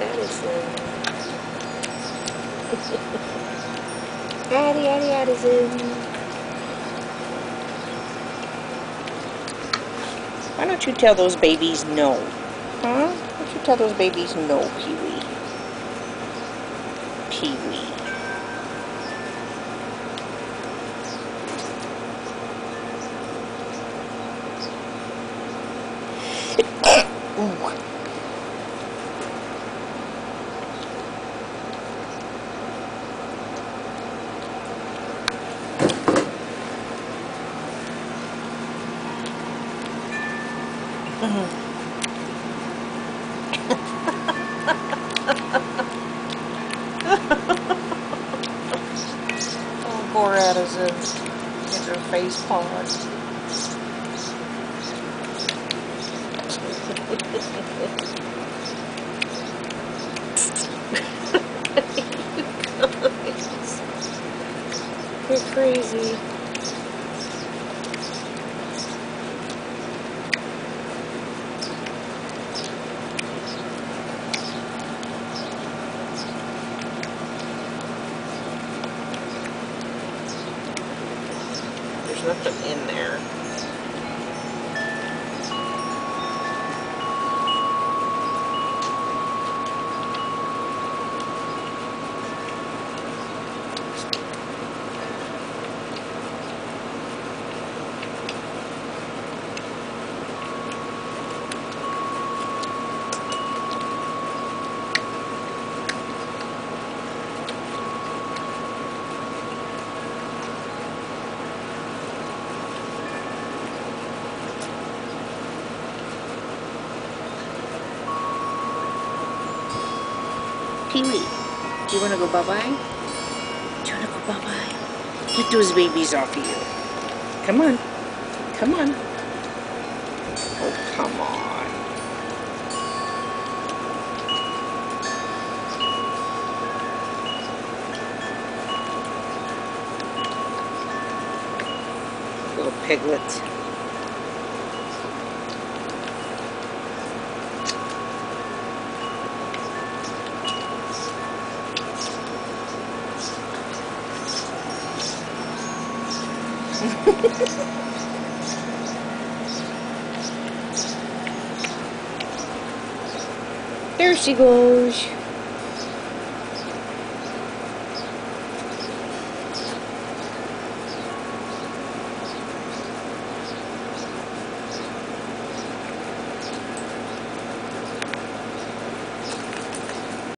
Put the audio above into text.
Addison. Addie, Addie, Addison. Why don't you tell those babies no? Huh? Why don't you tell those babies no, Pee-wee? Pee-wee. Oh, Addison. Get her face. Crazy. There's nothing in there. Do you want to go bye-bye? Do you want to go bye-bye? Get those babies off of you. Come on. Come on. Oh, come on. Little piglet. There she goes.